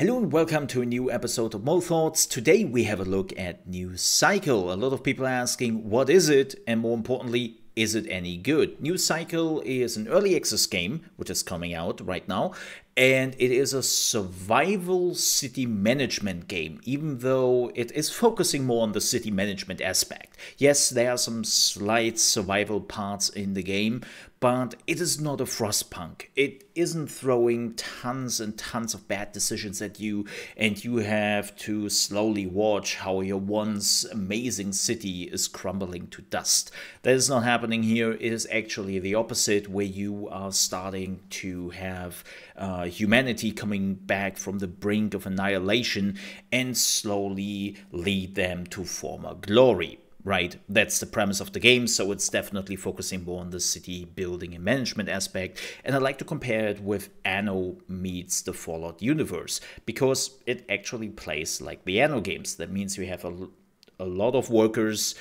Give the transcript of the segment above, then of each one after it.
Hello and welcome to a new episode of Mole Thoughts. Today we have a look at New Cycle. A lot of people are asking, what is it? And more importantly, is it any good? New Cycle is an early access game, which is coming out right now, and it is a survival city management game, even though it is focusing more on the city management aspect. Yes, there are some slight survival parts in the game, but it is not a Frostpunk. It isn't throwing tons and tons of bad decisions at you, and you have to slowly watch how your once amazing city is crumbling to dust. That is not happening here. It is actually the opposite, where you are starting to have uh, humanity coming back from the brink of annihilation and slowly lead them to former glory right? That's the premise of the game, so it's definitely focusing more on the city building and management aspect. And I like to compare it with Anno meets the Fallout universe because it actually plays like the Anno games. That means you have a, a lot of workers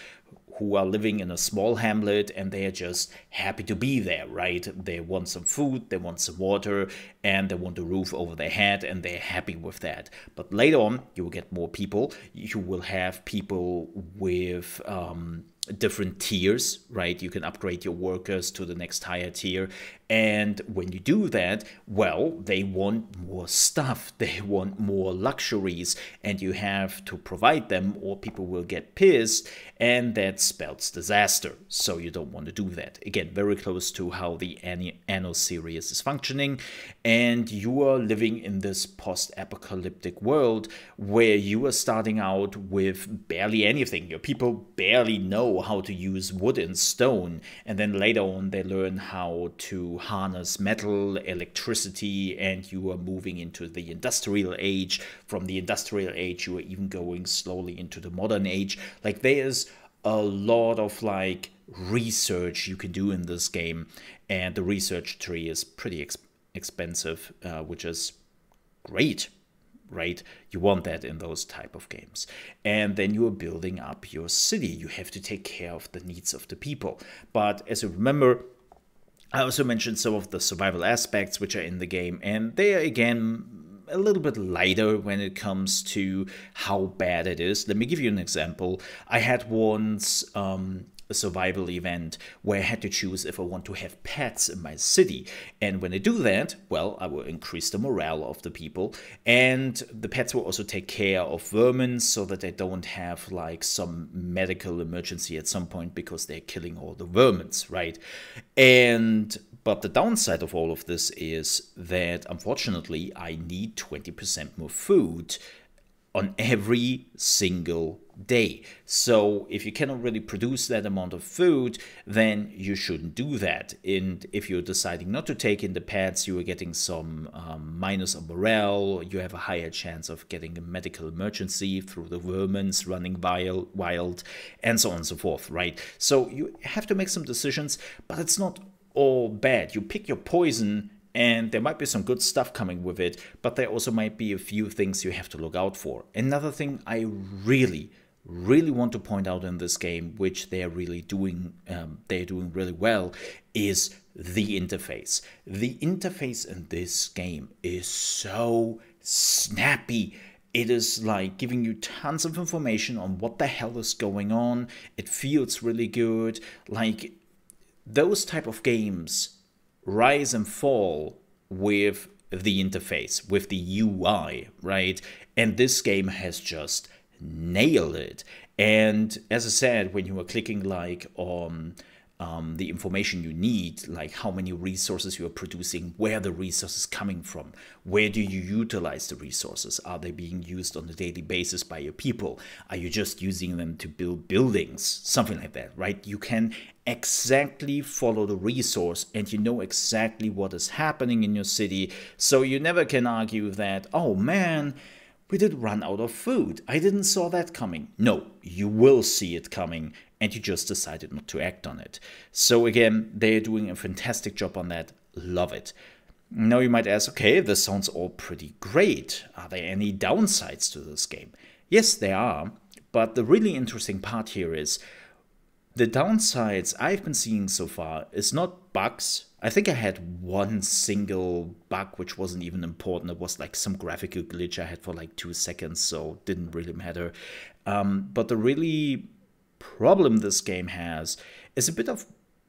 who are living in a small hamlet and they are just happy to be there, right? They want some food, they want some water, and they want a roof over their head, and they're happy with that. But later on, you will get more people. You will have people with um, different tiers, right? You can upgrade your workers to the next higher tier. And when you do that, well, they want more stuff, they want more luxuries, and you have to provide them, or people will get pissed, and that spells disaster. So you don't want to do that. Again, very close to how the Anno series is functioning. And you are living in this post apocalyptic world where you are starting out with barely anything. Your people barely know how to use wood and stone, and then later on, they learn how to harness metal, electricity, and you are moving into the industrial age. From the industrial age, you are even going slowly into the modern age. Like, there's a lot of like research you can do in this game, and the research tree is pretty ex expensive, uh, which is great right you want that in those type of games and then you are building up your city you have to take care of the needs of the people but as you remember I also mentioned some of the survival aspects which are in the game, and they are again a little bit lighter when it comes to how bad it is. Let me give you an example. I had once um, a survival event where I had to choose if I want to have pets in my city. And when I do that, well, I will increase the morale of the people. And the pets will also take care of vermin so that they don't have like some medical emergency at some point because they're killing all the vermins, right? And but the downside of all of this is that unfortunately I need 20% more food on every single day. So if you cannot really produce that amount of food, then you shouldn't do that. And if you're deciding not to take in the pets, you are getting some um, minus of morale, you have a higher chance of getting a medical emergency through the vermins running wild, wild, and so on and so forth, right? So you have to make some decisions, but it's not all bad. You pick your poison and there might be some good stuff coming with it, but there also might be a few things you have to look out for. Another thing I really, really want to point out in this game, which they're really doing, um, they're doing really well, is the interface. The interface in this game is so snappy. It is like giving you tons of information on what the hell is going on. It feels really good. Like those type of games rise and fall with the interface, with the UI, right? And this game has just nailed it. And as I said, when you were clicking like on um, the information you need, like how many resources you are producing, where the resources coming from, where do you utilize the resources? Are they being used on a daily basis by your people? Are you just using them to build buildings? Something like that, right? You can exactly follow the resource and you know exactly what is happening in your city. So you never can argue that, oh man, we did run out of food. I didn't saw that coming. No, you will see it coming and you just decided not to act on it. So again, they're doing a fantastic job on that. Love it. Now you might ask, okay, this sounds all pretty great. Are there any downsides to this game? Yes, there are. But the really interesting part here is the downsides I've been seeing so far is not bugs, I think I had one single bug which wasn't even important. It was like some graphical glitch I had for like two seconds, so didn't really matter. Um, but the really problem this game has is a bit of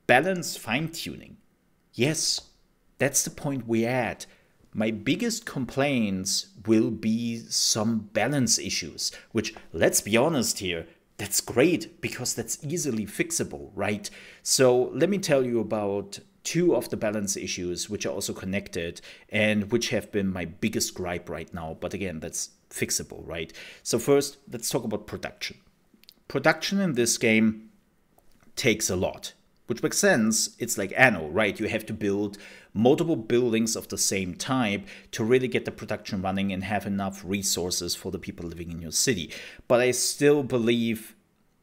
balance fine tuning. Yes, that's the point we're at. My biggest complaints will be some balance issues, which, let's be honest here, that's great because that's easily fixable, right? So let me tell you about two of the balance issues which are also connected and which have been my biggest gripe right now. But again, that's fixable, right? So first, let's talk about production. Production in this game takes a lot, which makes sense. It's like Anno, right? You have to build multiple buildings of the same type to really get the production running and have enough resources for the people living in your city. But I still believe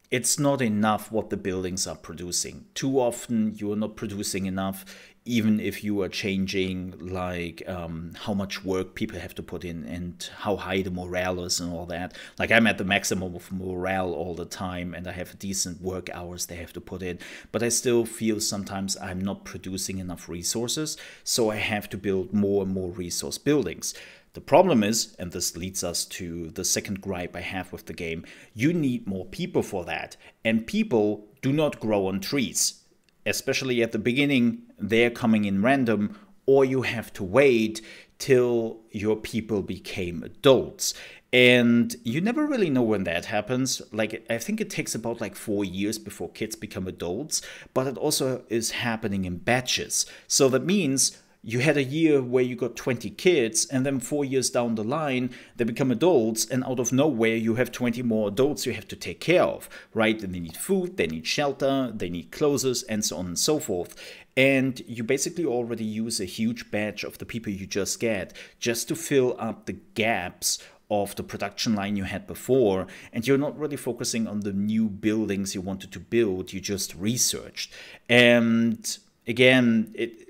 it's not enough what the buildings are producing. Too often you are not producing enough, even if you are changing like um, how much work people have to put in and how high the morale is and all that. Like I'm at the maximum of morale all the time and I have decent work hours they have to put in, but I still feel sometimes I'm not producing enough resources, so I have to build more and more resource buildings. The problem is, and this leads us to the second gripe I have with the game, you need more people for that. And people do not grow on trees. Especially at the beginning, they're coming in random, or you have to wait till your people became adults. And you never really know when that happens. Like, I think it takes about like four years before kids become adults, but it also is happening in batches. So that means you had a year where you got 20 kids and then four years down the line they become adults and out of nowhere you have 20 more adults you have to take care of right? And they need food they need shelter they need clothes and so on and so forth. And you basically already use a huge batch of the people you just get just to fill up the gaps of the production line you had before. And you're not really focusing on the new buildings you wanted to build you just researched. And again it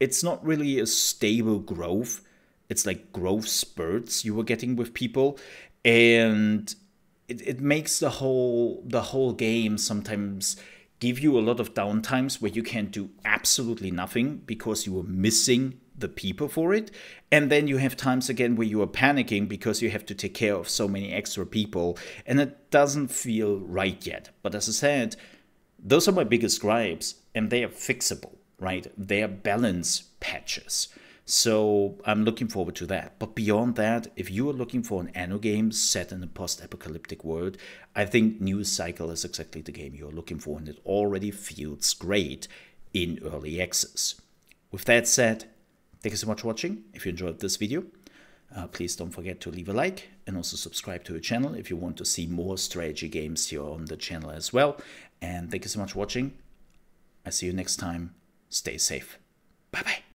it's not really a stable growth. It's like growth spurts you were getting with people, and it, it makes the whole the whole game sometimes give you a lot of downtimes where you can't do absolutely nothing because you were missing the people for it. And then you have times again where you are panicking because you have to take care of so many extra people and it doesn't feel right yet. But as I said, those are my biggest gripes and they are fixable right? They're balance patches. So I'm looking forward to that. But beyond that, if you are looking for an anno game set in a post-apocalyptic world, I think New Cycle is exactly the game you're looking for, and it already feels great in early access. With that said, thank you so much for watching. If you enjoyed this video, uh, please don't forget to leave a like and also subscribe to the channel if you want to see more strategy games here on the channel as well. And thank you so much for watching. I see you next time. Stay safe. Bye bye.